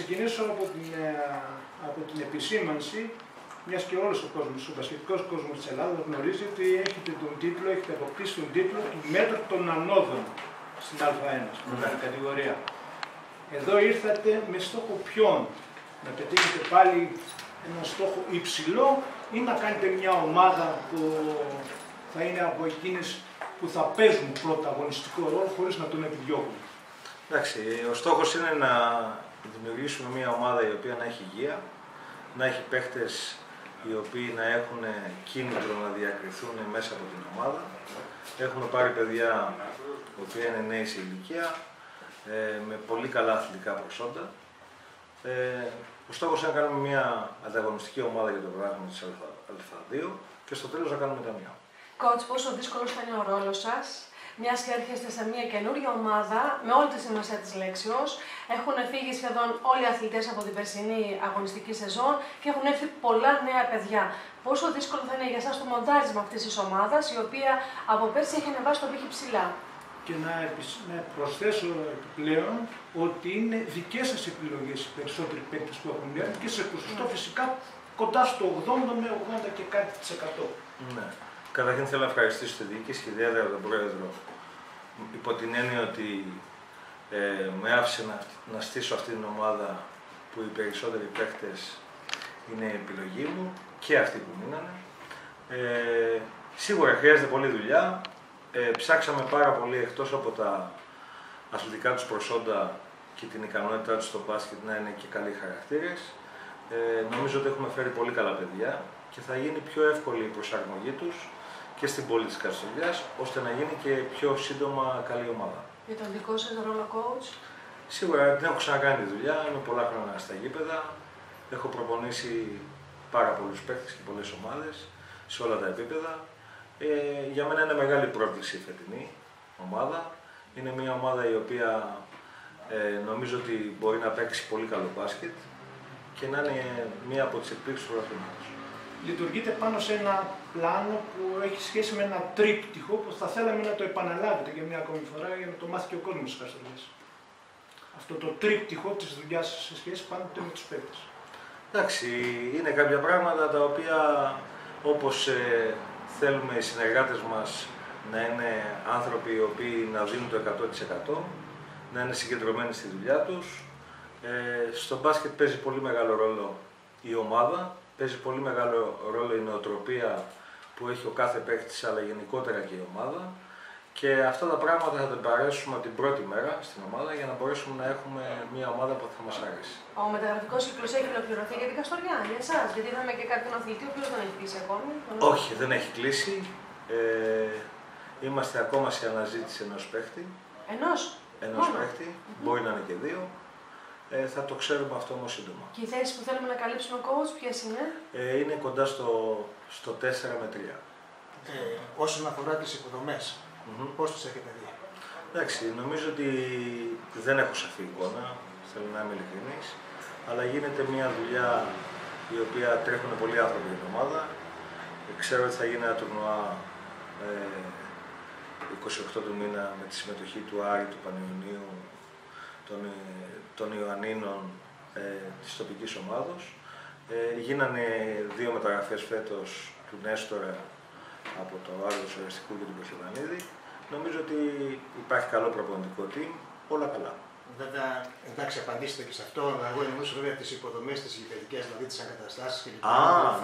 ξεκινήσω από την, ε, από την επισήμανση, μιας και όλος ο κόσμος, ο πασχετικό κόσμος της Ελλάδας γνωρίζει ότι έχετε τον τίτλο, έχετε αποκτήσει τον τίτλο του μέτρου των ανόδων στην Α1, στην Ναι. κατηγορία. Εδώ ήρθατε με στόχο ποιον, να πετύχετε πάλι ένα στόχο υψηλό ή να κάνετε μια ομάδα που θα είναι από εκείνες που θα παίζουν πρωταγωνιστικό ρόλο χωρίς να τον επιδιώκουν; Εντάξει, ο στόχος είναι να δημιουργήσουμε μια ομάδα η οποία να έχει υγεία, να έχει παίχτες οι οποίοι να έχουν κίνητρο να διακριθούν μέσα από την ομάδα. Έχουμε πάρει παιδιά οι οποίοι είναι νέοι σε ηλικία, ε, με πολύ καλά αθλητικά προσόντα. Ε, ο στόχος είναι να κάνουμε μια ανταγωνιστική ομάδα για το πρόγραμμα της Α2 και στο τέλος να κάνουμε ταμείο. Coach, πόσο δύσκολο θα είναι ο ρόλο σα, μια και έρχεστε σε μια καινούργια ομάδα, με όλη τη σημασία της λέξεως. Έχουν φύγει σχεδόν όλοι οι αθλητές από την περσινή αγωνιστική σεζόν και έχουν έρθει πολλά νέα παιδιά. Πόσο δύσκολο θα είναι για εσάς το μοντάρισμα αυτής της ομάδας, η οποία από πέρσι έχει ανεβάσει το πύχη ψηλά; Και να, επισ- να προσθέσω επιπλέον ότι είναι δικές σας επιλογές οι περισσότεροι παίκτες που έχουν έρθει και σε ποσοστό φυσικά κοντά στο 80 με 80 και κάτι της εκατό. Ναι. Καταρχήν θέλω να ευχαριστήσω τη διοίκηση και ιδιαίτερα τον πρόεδρο υπό την έννοια ότι ε, με άφησε να, να στήσω αυτή την ομάδα που οι περισσότεροι παίχτες είναι η επιλογή μου και αυτοί που μείνανε. Ε, σίγουρα χρειάζεται πολλή δουλειά. Ε, ψάξαμε πάρα πολύ εκτός από τα αθλητικά τους προσόντα και την ικανότητά τους στο μπάσκετ να είναι και καλοί χαρακτήρες. Ε, νομίζω ότι έχουμε φέρει πολύ καλά παιδιά και θα γίνει πιο εύκολη η προσαρμογή τους και στην πόλη της Καστοριάς, ώστε να γίνει και πιο σύντομα καλή ομάδα. Για τον δικό σας ρόλο, coach; Σίγουρα δεν έχω ξανακάνει τη δουλειά, είμαι πολλά χρόνια στα γήπεδα, έχω προπονήσει πάρα πολλούς παίκτες και πολλές ομάδες σε όλα τα επίπεδα. Ε, για μένα είναι μεγάλη πρόκληση η φετινή ομάδα. Είναι μια ομάδα η οποία ε, νομίζω ότι μπορεί να παίξει πολύ καλό μπάσκετ και να είναι μία από τις εκπλήξεις του πρωταθλήματος. Λειτουργείτε πάνω σε ένα πλάνο που έχει σχέση με ένα τρίπτυχο που θα θέλαμε να το επαναλάβετε για μια ακόμη φορά για να το μάθει και ο κόσμος της Καστοριάς. Αυτό το τρίπτυχο της δουλειάς σας σε σχέση πάντοτε με τους παίκτες. Εντάξει, είναι κάποια πράγματα τα οποία όπως ε, θέλουμε οι συνεργάτες μας να είναι άνθρωποι οι οποίοι να δίνουν το 100% να είναι συγκεντρωμένοι στη δουλειά τους. Ε, στο μπάσκετ παίζει πολύ μεγάλο ρόλο η ομάδα, παίζει πολύ μεγάλο ρόλο η νοοτροπία που έχει ο κάθε παίκτης αλλά γενικότερα και η ομάδα και αυτά τα πράγματα θα τα παρέσουμε από την πρώτη μέρα στην ομάδα για να μπορέσουμε να έχουμε μια ομάδα που θα μας αρέσει. Ο μεταγραφικός κύκλος έχει ολοκληρωθεί για την Καστοριά, για εσάς. Γιατί είδαμε και κάποιον αθλητή ο οποίος δεν έχει κλείσει ακόμη. Όχι, δεν έχει κλείσει. Ε, είμαστε ακόμα σε αναζήτηση ενός παίχτη. Ενός; Ενός Μόνο; παίχτη, μπορεί να είναι και δύο. Ε, θα το ξέρουμε αυτό όμως σύντομα. Και οι θέσεις που θέλουμε να καλύψουμε coach, ποιες είναι; Ε, είναι κοντά στο, στο 4 με 3. Ε, όσον αφορά τις υποδομές, Μμμ. πώς τις έχετε δει; Εντάξει, νομίζω ότι δεν έχω σαφή εικόνα, θέλω να είμαι ειλικρινής, αλλά γίνεται μια δουλειά η οποία τρέχουν πολλοί άνθρωποι για την ομάδα. Ε, Ξέρω ότι θα γίνει ένα τουρνουά ε, 28 του μήνα με τη συμμετοχή του Άρη, του Πανιωνίου, των, ε, των Ιωαννίνων ε, της τοπικής ομάδος. Ε, γίνανε δύο μεταγραφές φέτος του Νέστορα από το Άγιο Σορεστικού και του Κωσιβανίδη. Νομίζω ότι υπάρχει καλό προπονητικό team, όλα καλά. Βέβαια, εντάξει, απαντήστε και σε αυτό. Εγώ εννοούσα βέβαια τις υποδομές, τις γηπαιδικές, δηλαδή τις εγκαταστάσεις κλπ. Α,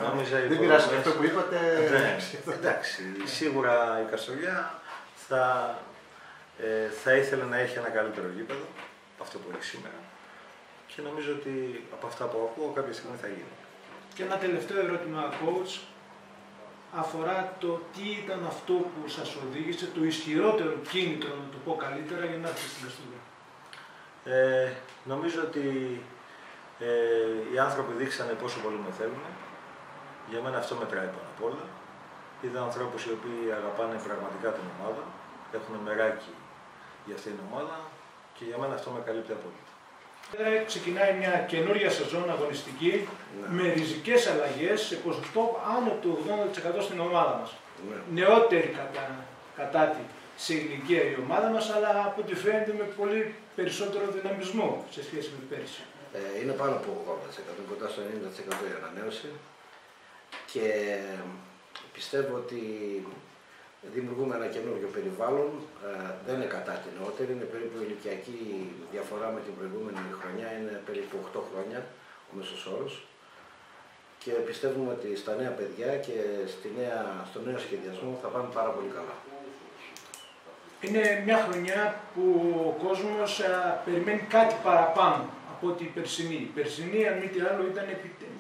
νόμιζα Δεν υποδομές. πειράζει αυτό που είπατε. Ναι, εντάξει, αυτό. εντάξει, σίγουρα η Καστοριά θα, ε, θα ήθελε να έχει ένα καλύτερο γήπεδο, αυτό που έχει σήμερα. Και νομίζω ότι από αυτά που ακούω κάποια στιγμή θα γίνει. Και ένα τελευταίο ερώτημα, coach, αφορά το τι ήταν αυτό που σας οδήγησε, το ισχυρότερο κίνητρο, να το πω καλύτερα, για να έρθετε στην Καστοριά. Ε, νομίζω ότι ε, οι άνθρωποι δείξανε πόσο πολύ με θέλουν. Για μένα αυτό μετράει πάνω απ' όλα. Είδα ανθρώπους οι οποίοι αγαπάνε πραγματικά την ομάδα, έχουν μεράκι για αυτήν την ομάδα και για μένα αυτό με καλύπτει απόλυτα. Ε, Ξεκινάει μια καινούρια σεζόν αγωνιστική Ναι. με ριζικές αλλαγές σε ποσοστό άνω του 80% στην ομάδα μας. Ναι. Νεότερη κατά, κατά τη σε ηλικία η ομάδα μας, αλλά από ό,τι φαίνεται με πολύ περισσότερο δυναμισμό σε σχέση με πέρυσι. Ε, είναι πάνω από 80%, κοντά στο 90% η ανανέωση και πιστεύω ότι δημιουργούμε ένα καινούργιο περιβάλλον, ε, δεν είναι κατά την νεότερη, είναι περίπου η ηλικιακή διαφορά με την προηγούμενη χρονιά, είναι περίπου 8 χρόνια ο μέσος όρος και πιστεύουμε ότι στα νέα παιδιά και στη νέα, στο νέο σχεδιασμό θα πάμε πάρα πολύ καλά. Είναι μια χρονιά που ο κόσμος α, περιμένει κάτι παραπάνω από ό,τι η περσινή. Η περσινή, αν μη τι άλλο, ήταν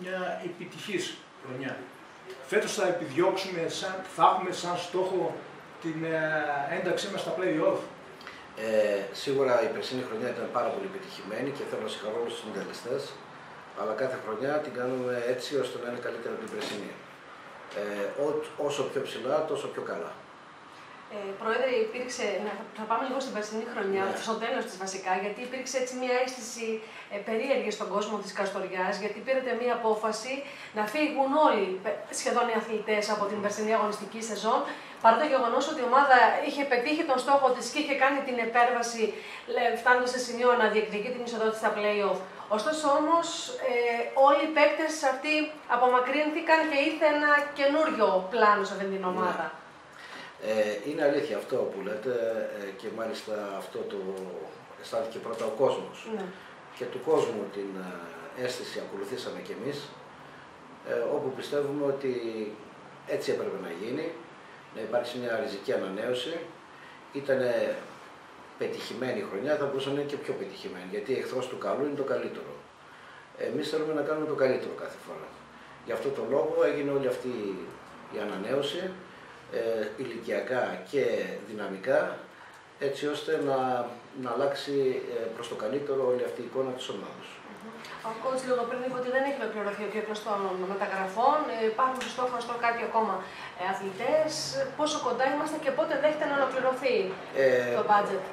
μια επιτυχής χρονιά. Φέτος θα επιδιώξουμε, σαν, θα έχουμε σαν στόχο την ε, ένταξή μας στα play-off. Ε, σίγουρα η περσινή χρονιά ήταν πάρα πολύ επιτυχημένη και θέλω να συγχαρώ όλους τους συντελεστές, αλλά κάθε χρονιά την κάνουμε έτσι ώστε να είναι καλύτερα από την περσινή. Ε, ό, όσο πιο ψηλά, τόσο πιο καλά. Ε, πρόεδρε, υπήρξε, θα πάμε λίγο στην περσινή χρονιά, Ναι. στο τέλος της βασικά, γιατί υπήρξε έτσι μια αίσθηση ε, περίεργη στον κόσμο της Καστοριάς, γιατί πήρατε μια απόφαση να φύγουν όλοι πε- σχεδόν οι αθλητές από την περσινή αγωνιστική σεζόν, παρά το γεγονός ότι η ομάδα είχε πετύχει τον στόχο της και είχε κάνει την επέρβαση, φτάνοντας σε σημείο να διεκδικεί την εισοδότηση στα playoff. Ωστόσο όμως, ε, όλοι οι παίκτες αυτοί απομακρύνθηκαν και ήρθε ένα καινούριο πλάνο σε αυτή την ομάδα. Ε, είναι αλήθεια αυτό που λέτε ε, και μάλιστα αυτό το αισθάνθηκε πρώτα ο κόσμος. Ναι. Και του κόσμου την ε, αίσθηση ακολουθήσαμε κι εμείς, ε, όπου πιστεύουμε ότι έτσι έπρεπε να γίνει, να υπάρξει μια ριζική ανανέωση. Ήταν πετυχημένη η χρονιά, θα μπορούσε να είναι και πιο πετυχημένη, γιατί εχθρός του καλού είναι το καλύτερο. Εμείς θέλουμε να κάνουμε το καλύτερο κάθε φορά. Γι' αυτό το λόγο έγινε όλη αυτή η ανανέωση, ε, ηλικιακά και δυναμικά, έτσι ώστε να, να αλλάξει ε, προς το καλύτερο όλη αυτή η εικόνα της ομάδας. Ο coach λίγο πριν είπε ότι δεν έχει ολοκληρωθεί ο κύκλος των μεταγραφών. Ε, Υπάρχουν στο στόχο στο κάτι ακόμα ε, αθλητές. Πόσο κοντά είμαστε και πότε δέχεται να ολοκληρωθεί Ε, το budget;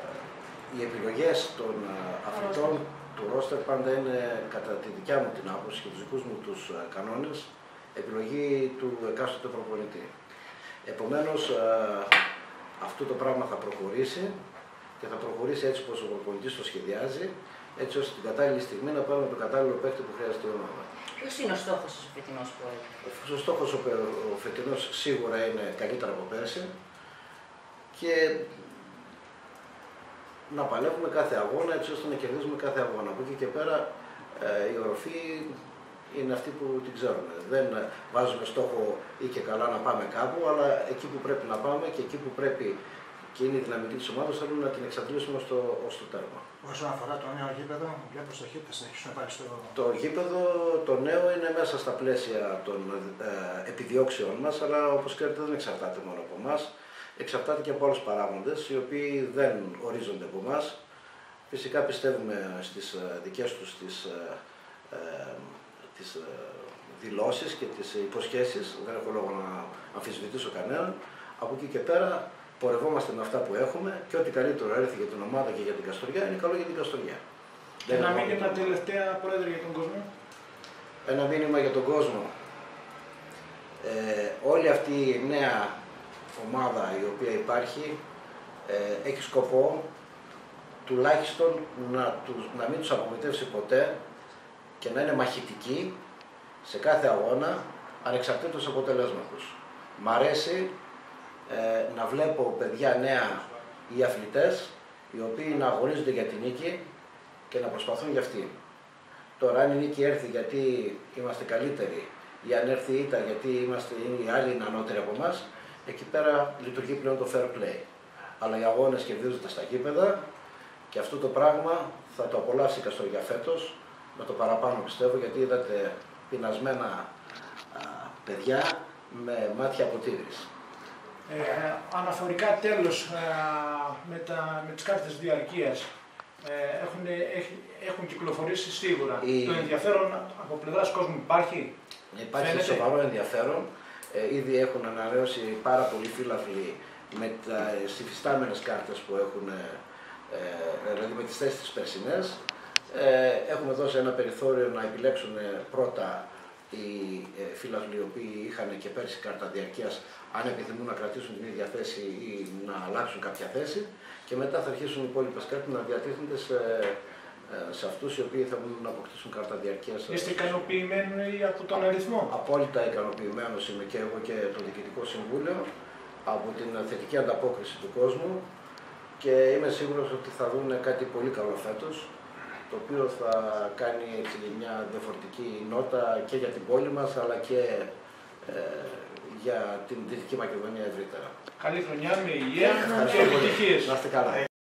οι επιλογές των ε, αθλητών του ρόστερ πάντα είναι κατά τη δικιά μου την άποψη και τους δικούς μου τους ε, κανόνες επιλογή του εκάστοτε προπονητή. Επομένως ε, αυτό το πράγμα θα προχωρήσει και θα προχωρήσει έτσι όπως ο προπονητής το σχεδιάζει έτσι ώστε την κατάλληλη στιγμή να πάμε με το κατάλληλο παίκτη που χρειάζεται η ομάδα. Ποιος είναι ο στόχος σα ο φετινό πρόεδρε. Ο στόχος ο, πε- ο φετινός σίγουρα είναι καλύτερα από πέρσι και να παλεύουμε κάθε αγώνα έτσι ώστε να κερδίζουμε κάθε αγώνα. Από εκεί και πέρα ε, η οροφή είναι αυτή που την ξέρουμε. Δεν ε, βάζουμε στόχο ή και καλά να πάμε κάπου, αλλά εκεί που πρέπει να πάμε και εκεί που πρέπει και είναι η δυναμική της ομάδας θέλουμε να την εξαντλήσουμε στο, ως το τέρμα. Όσον αφορά το νέο γήπεδο, βλέπω στο χέρι θα συνεχίσουν να πάρει στο. Το γήπεδο το νέο είναι μέσα στα πλαίσια των ε, επιδιώξεων μας, αλλά όπως ξέρετε δεν εξαρτάται μόνο από εμάς. Εξαρτάται και από άλλους παράγοντες, οι οποίοι δεν ορίζονται από εμάς. Φυσικά πιστεύουμε στις ε, δικές τους τις, ε, ε, τις ε, δηλώσεις και τις υποσχέσεις. Δεν έχω λόγο να αμφισβητήσω κανέναν. Από εκεί και πέρα πορευόμαστε με αυτά που έχουμε και ό,τι καλύτερο έρθει για την ομάδα και για την Καστοριά είναι καλό για την Καστοριά. Και να είναι μείνει μόνο ένα το- τελευταία πρόεδρε για τον κόσμο. ένα μήνυμα για τον κόσμο. Ε, όλη αυτή η νέα ομάδα η οποία υπάρχει ε, έχει σκοπό τουλάχιστον να, τους, να μην τους απογοητεύσει ποτέ και να είναι μαχητική σε κάθε αγώνα ανεξαρτήτως αποτελέσματος. Μ' αρέσει ε, να βλέπω παιδιά νέα ή αθλητές οι οποίοι να αγωνίζονται για την νίκη και να προσπαθούν για αυτή. Τώρα, αν η νίκη έρθει γιατί είμαστε καλύτεροι ή αν έρθει η ήττα γιατί είμαστε, οι άλλοι είναι ανώτεροι από εμάς, εκεί πέρα λειτουργεί πλέον το fair play. Αλλά οι αγώνες κερδίζονται στα γήπεδα και αυτό το πράγμα θα το απολαύσει η Καστοριά φέτος με το παραπάνω πιστεύω γιατί είδατε πεινασμένα α, παιδιά με μάτια από τίγρης. Ε, αναφορικά τέλος ε, με, τα, με τις κάρτες διαρκείας ε, έχουν, έχει- έχουν κυκλοφορήσει σίγουρα. Η- Το ενδιαφέρον από πλευράς κόσμου υπάρχει; Υπάρχει Φαίνεται. σοβαρό ενδιαφέρον. Ε, ήδη έχουν αναρρέωσει πάρα πολλοί φίλαθλοι με τα συφιστάμενες κάρτες που έχουν, ε, ε, δηλαδή με τις θέσεις τις περσινές. Ε, έχουμε δώσει ένα περιθώριο να επιλέξουν ε, πρώτα οι ε, φίλαθλοι οι οποίοι είχαν και πέρσι κάρτα διαρκείας αν επιθυμούν να κρατήσουν την ίδια θέση ή να αλλάξουν κάποια θέση και μετά θα αρχίσουν οι υπόλοιπες κάρτες να διατίθενται σε ε, σε αυτούς οι οποίοι θα μπορούν να αποκτήσουν κάρτα διαρκείας. Είστε ικανοποιημένοι από τον αριθμό; Απόλυτα ικανοποιημένος είμαι και εγώ και το Διοικητικό Συμβούλιο από την θετική ανταπόκριση του κόσμου και είμαι σίγουρος ότι θα δουν κάτι πολύ καλό φέτος το οποίο θα κάνει έτσι, μια διαφορετική νότα και για την πόλη μας αλλά και ε, για την Δυτική Μακεδονία ευρύτερα. Καλή χρονιά με υγεία Ευχαριστώ και πολύ. επιτυχίες. Να είστε καλά.